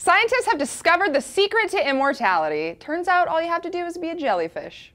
Scientists have discovered the secret to immortality. Turns out all you have to do is be a jellyfish.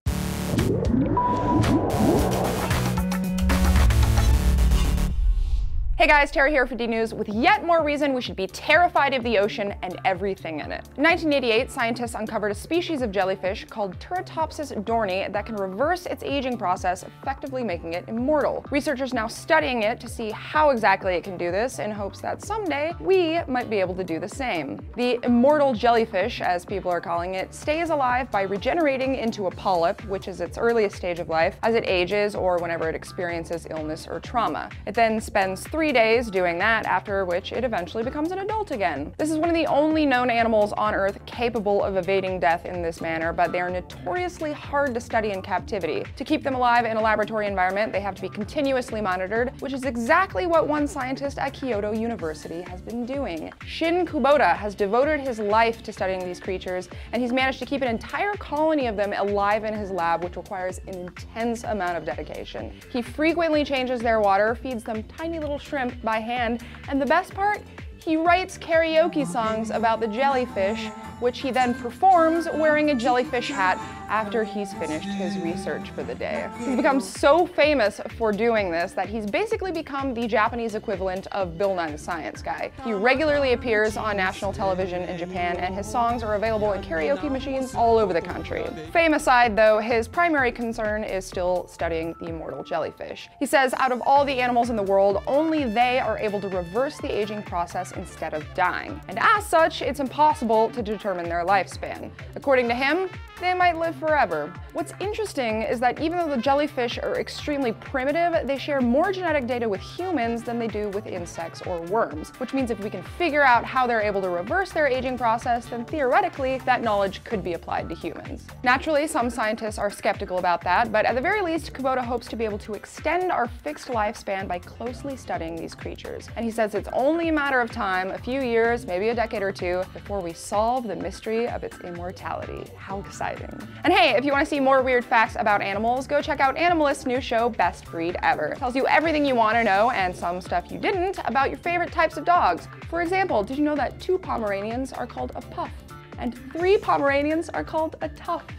Hey guys, Tara here for DNews with yet more reason we should be terrified of the ocean and everything in it. In 1988, scientists uncovered a species of jellyfish called Turritopsis dohrnii that can reverse its aging process, effectively making it immortal. Researchers now studying it to see how exactly it can do this in hopes that someday we might be able to do the same. The immortal jellyfish, as people are calling it, stays alive by regenerating into a polyp, which is its earliest stage of life, as it ages or whenever it experiences illness or trauma. It then spends three days doing that, after which it eventually becomes an adult again. This is one of the only known animals on Earth capable of evading death in this manner, but they are notoriously hard to study in captivity. To keep them alive in a laboratory environment, they have to be continuously monitored, which is exactly what one scientist at Kyoto University has been doing. Shin Kubota has devoted his life to studying these creatures, and he's managed to keep an entire colony of them alive in his lab, which requires an intense amount of dedication. He frequently changes their water, feeds them tiny little shrimp by hand, and the best part, he writes karaoke songs about the jellyfish, which he then performs wearing a jellyfish hat after he's finished his research for the day. He's become so famous for doing this that he's basically become the Japanese equivalent of Bill Nye the Science Guy. He regularly appears on national television in Japan and his songs are available in karaoke machines all over the country. Fame aside though, his primary concern is still studying the immortal jellyfish. He says out of all the animals in the world, only they are able to reverse the aging process instead of dying. And as such, it's impossible to determine their lifespan. According to him, they might live forever. What's interesting is that even though the jellyfish are extremely primitive, they share more genetic data with humans than they do with insects or worms, which means if we can figure out how they're able to reverse their aging process, then theoretically that knowledge could be applied to humans. Naturally, some scientists are skeptical about that, but at the very least, Kubota hopes to be able to extend our fixed lifespan by closely studying these creatures. And he says it's only a matter of time, a few years, maybe a decade or two, before we solve the mystery of its immortality. How exciting exciting. And hey, if you want to see more weird facts about animals, go check out Animalist's new show, Best Breed Ever. It tells you everything you want to know and some stuff you didn't about your favorite types of dogs. For example, did you know that two Pomeranians are called a puff and three Pomeranians are called a tuft?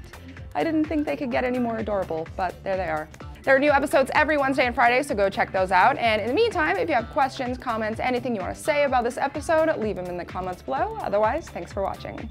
I didn't think they could get any more adorable, but there they are. There are new episodes every Wednesday and Friday, so go check those out. And in the meantime, if you have questions, comments, anything you want to say about this episode, leave them in the comments below. Otherwise, thanks for watching.